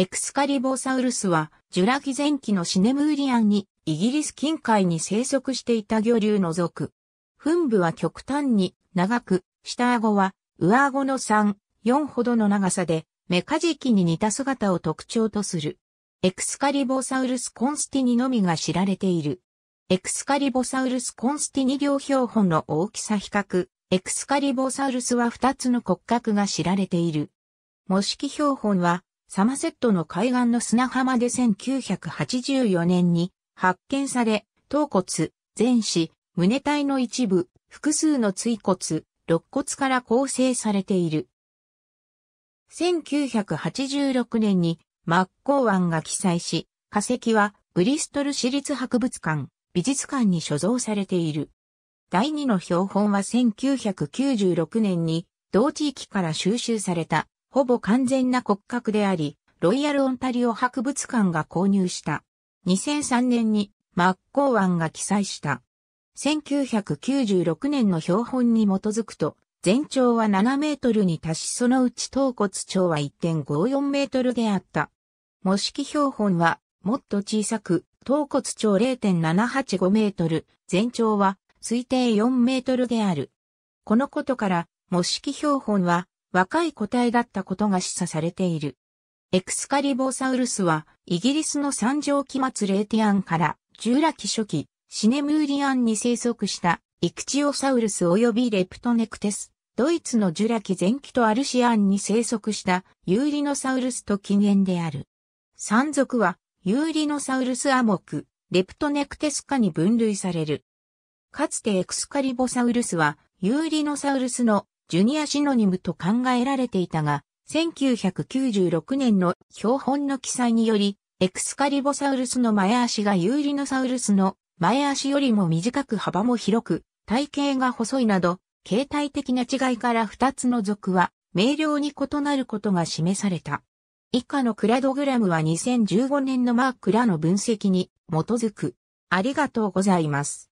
エクスカリボサウルスは、ジュラ紀前期のシネムーリアンに、イギリス近海に生息していた魚竜の属。墳部は極端に長く、下顎は、上顎の3、4ほどの長さで、メカジキに似た姿を特徴とする。エクスカリボサウルスコンスティニのみが知られている。エクスカリボサウルスコンスティニ両標本の大きさ比較。エクスカリボサウルスは2つの骨格が知られている。模式標本はサマセットの海岸の砂浜で1984年に発見され、頭骨、前肢、胸体の一部、複数の椎骨、肋骨から構成されている。1986年にマッコー湾が記載し、化石はブリストル市立博物館、美術館に所蔵されている。第二の標本は1996年に同地域から収集されたほぼ完全な骨格であり、ロイヤルオンタリオ博物館が購入した。2003年にマッコー湾が記載した。1996年の標本に基づくと、全長は7メートルに達しそのうち頭骨長は1.54メートルであった。模式標本はもっと小さく、頭骨長0.785メートル、全長は推定4メートルである。このことから、模式標本は若い個体だったことが示唆されている。エクスカリボサウルスは、イギリスの三畳紀末レーティアンから、ジュラ紀初期、シネムーリアンに生息したイクチオサウルス及びレプトネクテス、ドイツのジュラ紀前期トアルシアンに生息したユーリノサウルスと近縁である。3属はユーリノサウルス亜目、レプトネクテス科に分類される。かつてエクスカリボサウルスはユーリノサウルスのジュニアシノニムと考えられていたが、1996年の標本の記載により、エクスカリボサウルスの前足がユーリノサウルスの前足よりも短く幅も広く、体型が細いなど、形態的な違いから二つの属は、明瞭に異なることが示された。以下のクラドグラムは2015年のマークらの分析に基づく。ありがとうございます。